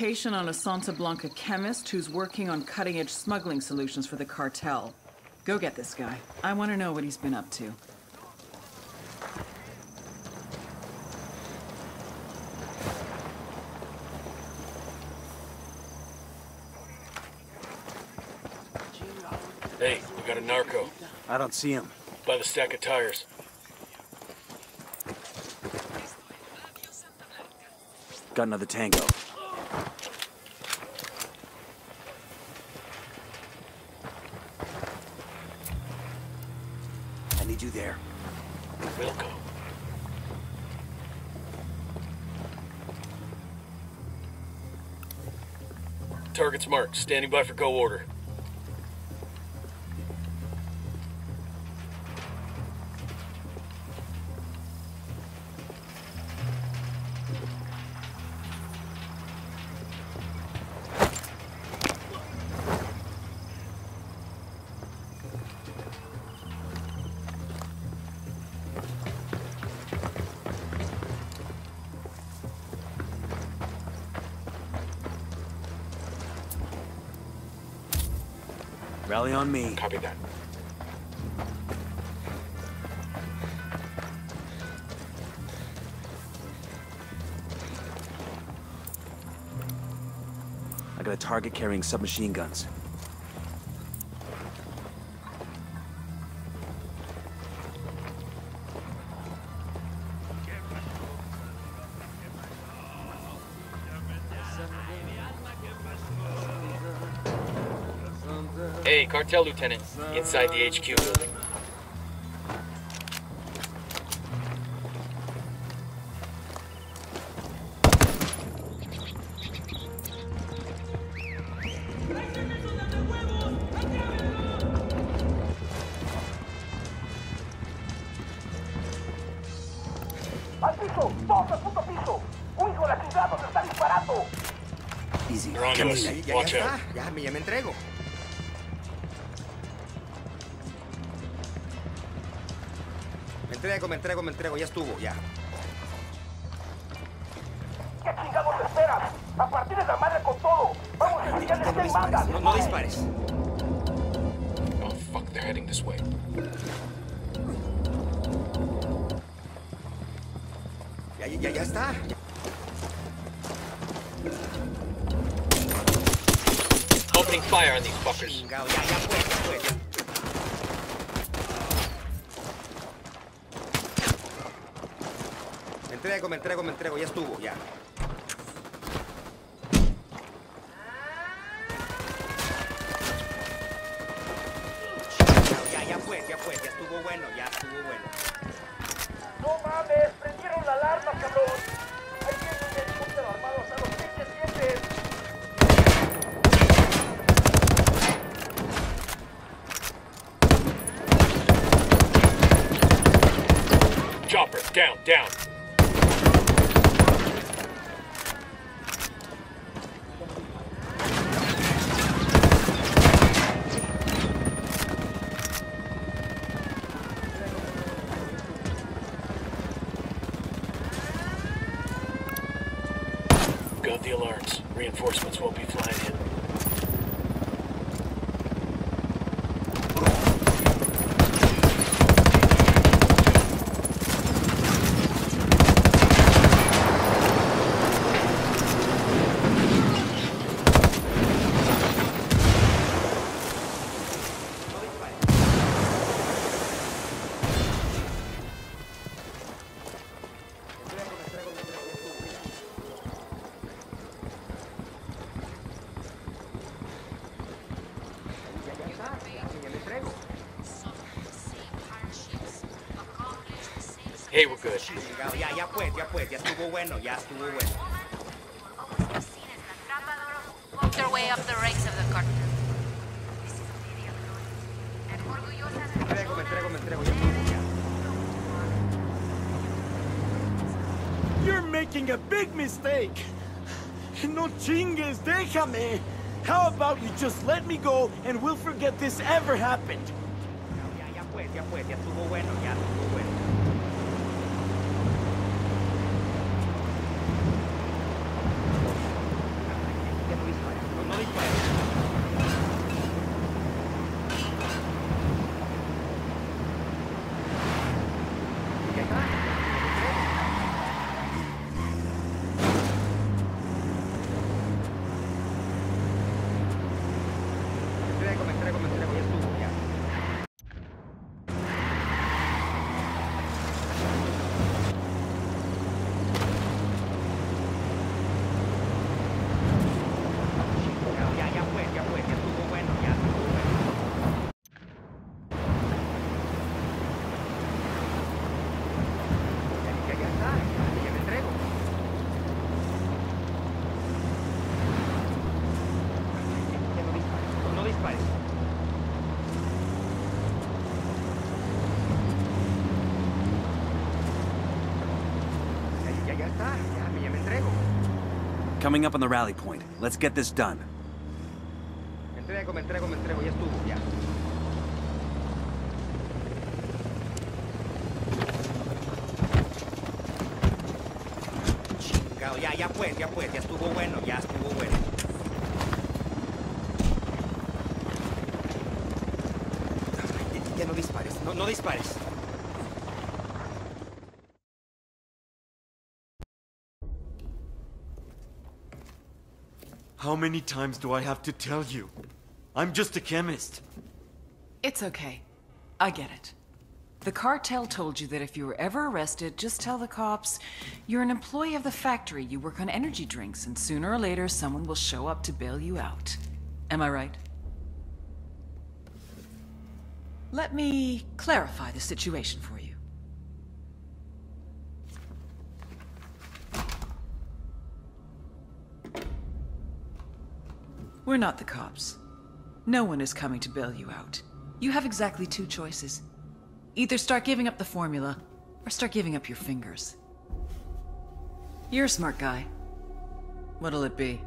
location on a Santa Blanca chemist who's working on cutting edge smuggling solutions for the cartel. Go get this guy. I want to know what he's been up to. Hey, we got a narco I don't see him. by the stack of tires. Got another tango. I need you there. Wilco. Target's marked. Standing by for go order. Rally on me. Copy that. I got a target carrying submachine guns. Hey, cartel lieutenant. Inside the HQ building. Piso! ¡Todos al piso! ¡Un hijo de la chingada nos! Easy. They're on Come to us. in. Ya, Watch ya out. está, ya me, ya me entrego. Entrego, me entrego, me entrego, ya estuvo, ya. ¿Qué chingados esperas? ¡A partir de la madre con todo! ¡Vamos a enseñarles No seis dispares, mangas! no, no dispares. Oh, fuck, they're heading this way. Ya, ya, ya, ya está. Opening fire on these fuckers. Chingado, ya, ya fue, ya fue. ya. Me entrego, me entrego, me entrego, ya estuvo, ya. Ya, ya, fue, ya fue, ya estuvo bueno, ya estuvo bueno. ¡No mames! ¡Prendieron la alarma, cabrón! ¡Ahí viene un helicóptero armado! ¡A los pinches dientes! Chopper, down, down. Got the alarms. Reinforcements won't be flying in. Hey, we're good. Chingado, ya, ya fue, ya fue, ya estuvo bueno, ya estuvo bueno. Work their way up the ranks of the cartel. Me entrego, me entrego, me entrego, ya estuvo, ya. You're making a big mistake. No chingues, déjame. How about you just let me go and we'll forget this ever happened? Ya, ya fue, ya fue, ya estuvo bueno, ya estuvo bueno. space. Coming up on the rally point. Let's get this done. Ya, ya pues, ya pues, ya estuvo bueno, ya estuvo. Dispares, no, no dispares. How many times do I have to tell you? I'm just a chemist. It's okay. I get it. The cartel told you that if you were ever arrested, just tell the cops you're an employee of the factory, you work on energy drinks, and sooner or later someone will show up to bail you out. Am I right? Let me clarify the situation for you. We're not the cops. No one is coming to bail you out. You have exactly two choices. Either start giving up the formula, or start giving up your fingers. You're a smart guy. What'll it be?